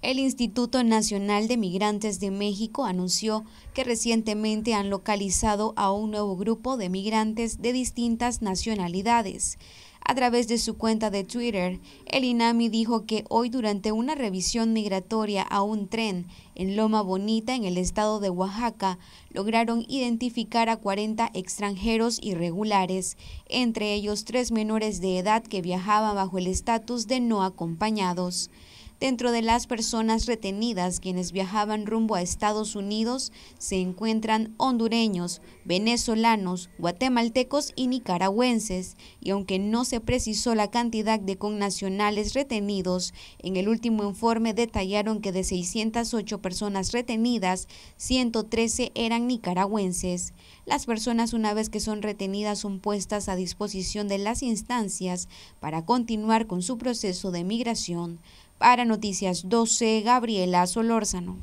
El Instituto Nacional de Migrantes de México anunció que recientemente han localizado a un nuevo grupo de migrantes de distintas nacionalidades. A través de su cuenta de Twitter, el INAMI dijo que hoy durante una revisión migratoria a un tren en Loma Bonita, en el estado de Oaxaca, lograron identificar a 40 extranjeros irregulares, entre ellos tres menores de edad que viajaban bajo el estatus de no acompañados. Dentro de las personas retenidas quienes viajaban rumbo a Estados Unidos se encuentran hondureños, venezolanos, guatemaltecos y nicaragüenses, y aunque no se precisó la cantidad de connacionales retenidos, en el último informe detallaron que de 608 personas retenidas, 113 eran nicaragüenses. Las personas una vez que son retenidas son puestas a disposición de las instancias para continuar con su proceso de migración. Para Noticias 12, Gabriela Solórzano.